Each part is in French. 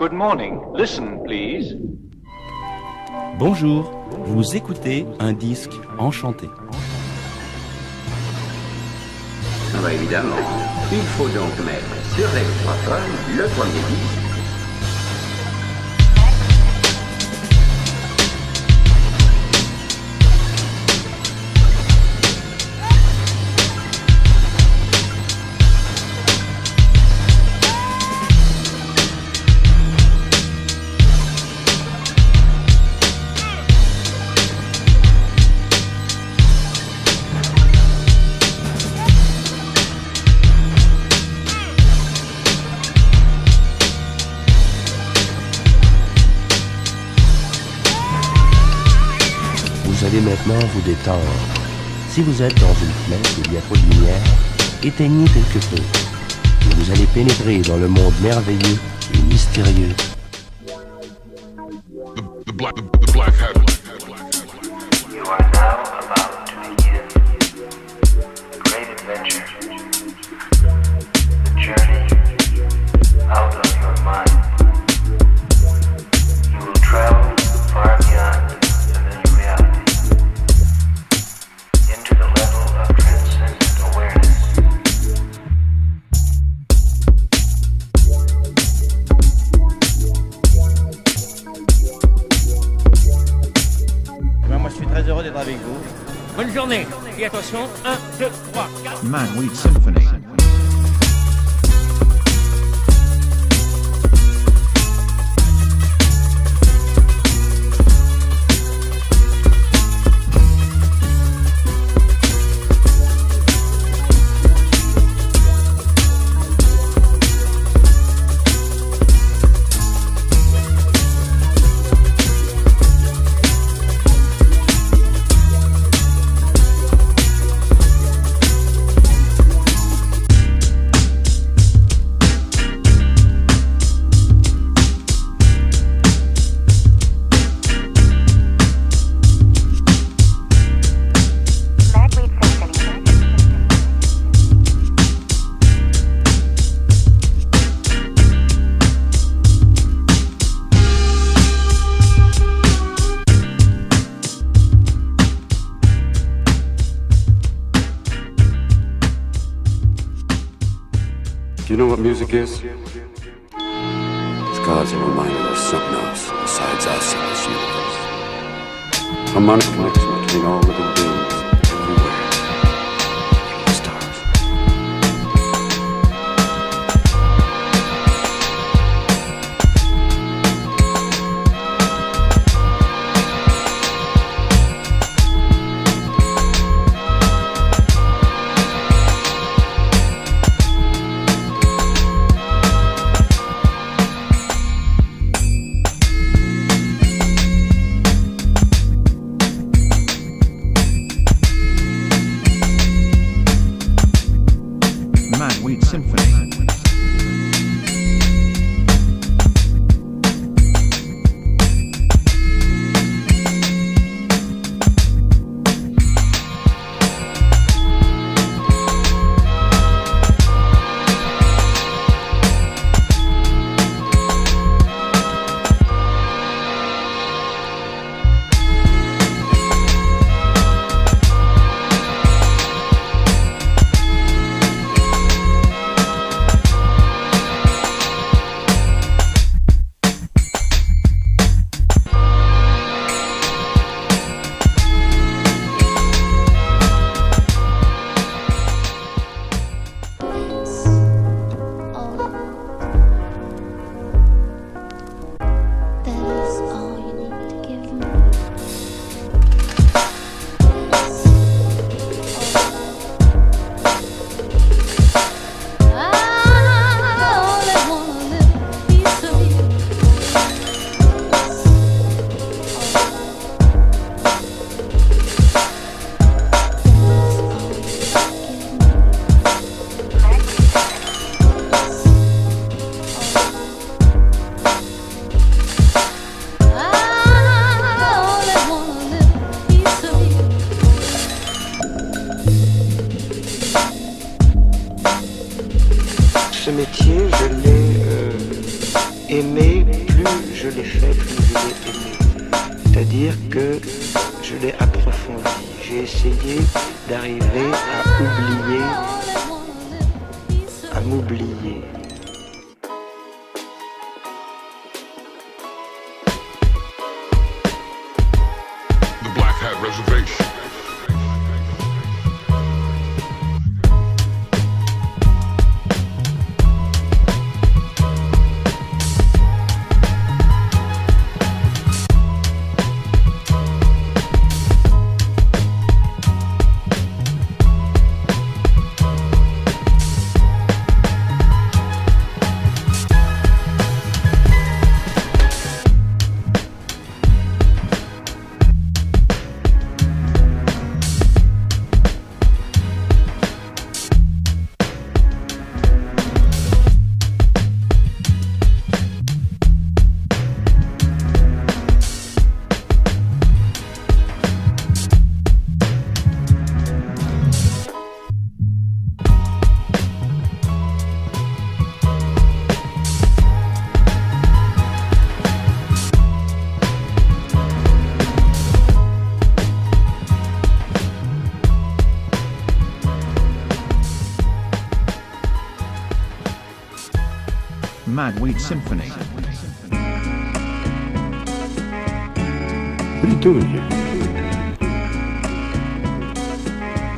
Good morning. Listen, please. Bonjour, vous écoutez un disque enchanté. Ah bah évidemment. Il faut donc mettre sur l'extraphone le premier disque. Vous détendre. Si vous êtes dans une fenêtre où il y a trop de lumière, éteignez quelque peu. Et vous allez pénétrer dans le monde merveilleux et mystérieux 1, 2, 3, 4. Manweed Symphony. all of the aimé, plus je l'ai fait, plus je l'ai aimé. C'est-à-dire que je l'ai approfondi. J'ai essayé d'arriver à oublier, à m'oublier. Madweed Symphony. What are you doing here?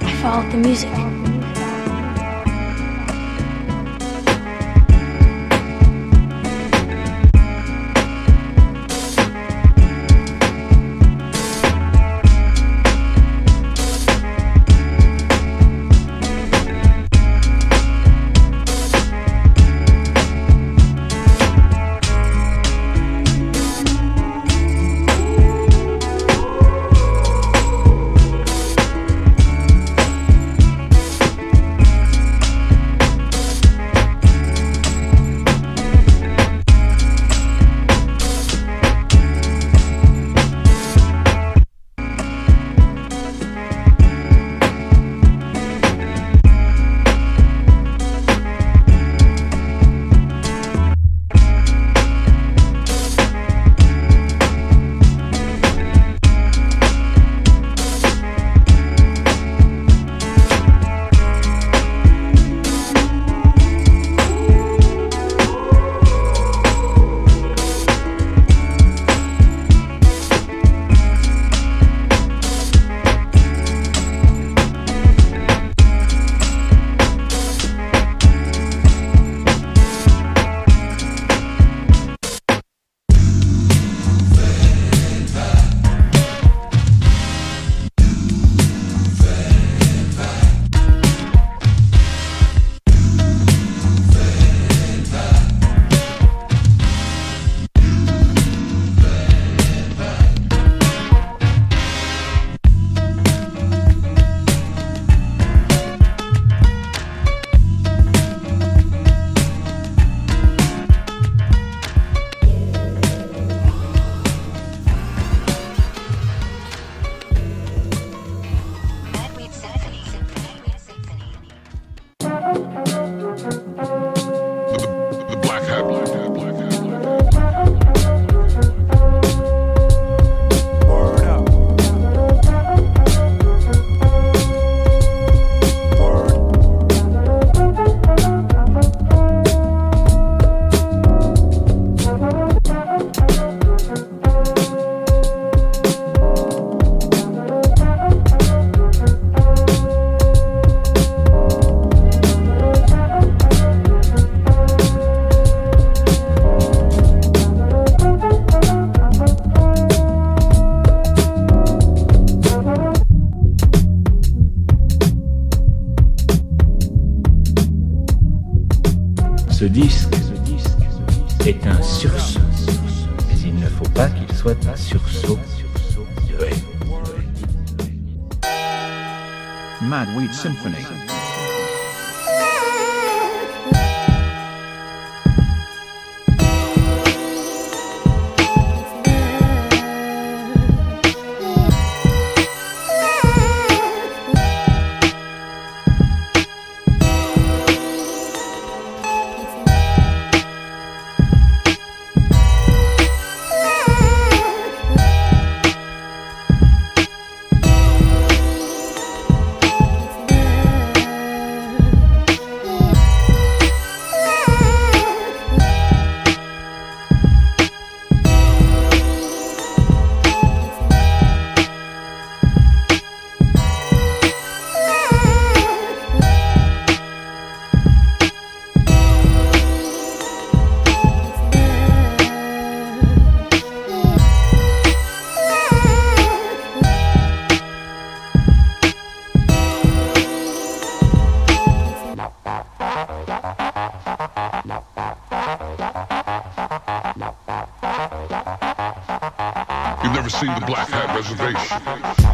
I followed the music. Symphony. Ever seen the Black Hat Reservation?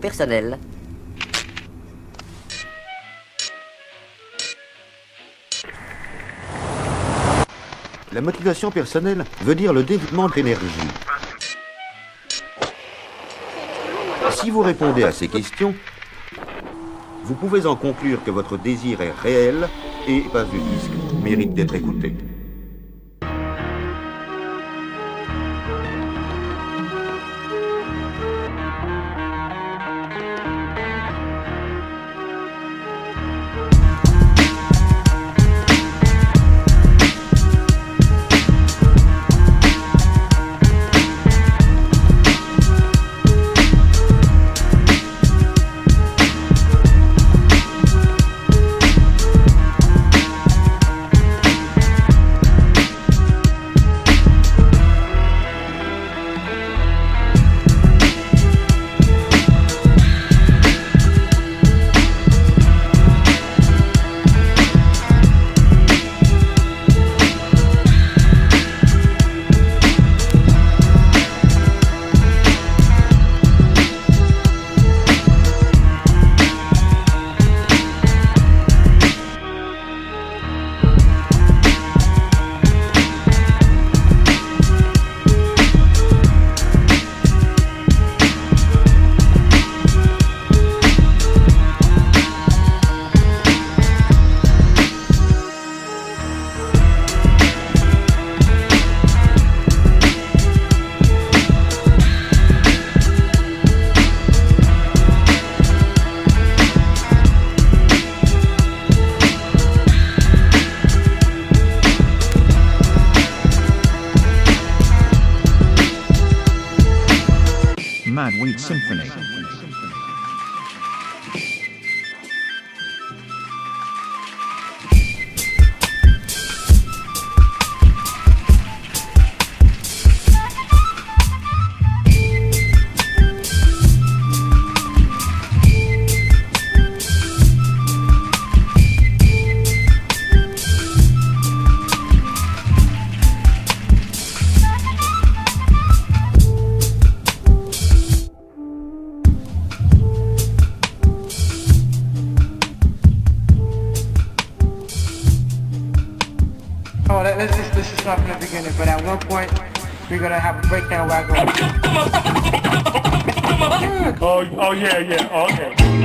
Personnelle. La motivation personnelle veut dire le développement de l'énergie. Si vous répondez à ces questions, vous pouvez en conclure que votre désir est réel et pas du disque mérite d'être écouté. Mad Wheat Symphony. Oh, let, let's just let's just start from the beginning. But at one point, we're gonna have a breakdown where I go. Oh, oh yeah, yeah, okay.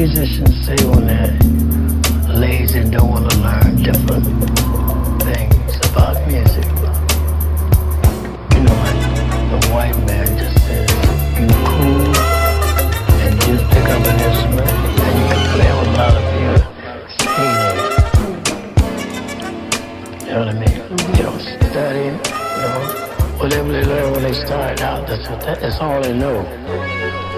Musicians say when they're lazy and don't want to learn different things about music. You know, like the white man just says, you cool and just pick up an instrument and you can play with a lot of your skating. You know what I mean? You don't study, you know. Whatever they learn when they start out, that's, what that, that's all they know.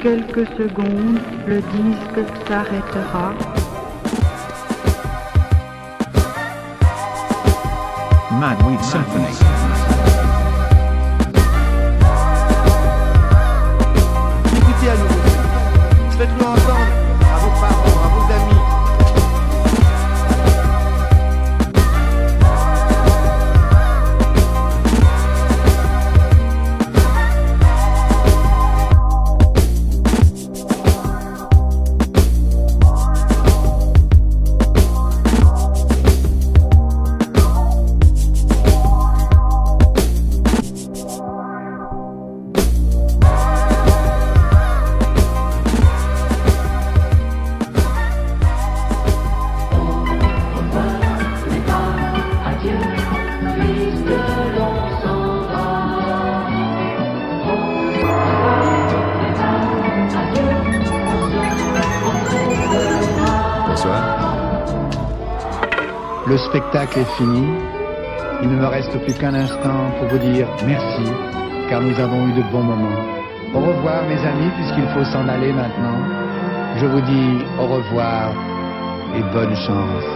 Quelques secondes, le disque s'arrêtera. Mad Weed Symphony. Écoutez à nouveau. Faites-le entendre spectacle est fini. Il ne me reste plus qu'un instant pour vous dire merci, car nous avons eu de bons moments. Au revoir mes amis, puisqu'il faut s'en aller maintenant. Je vous dis au revoir et bonne chance.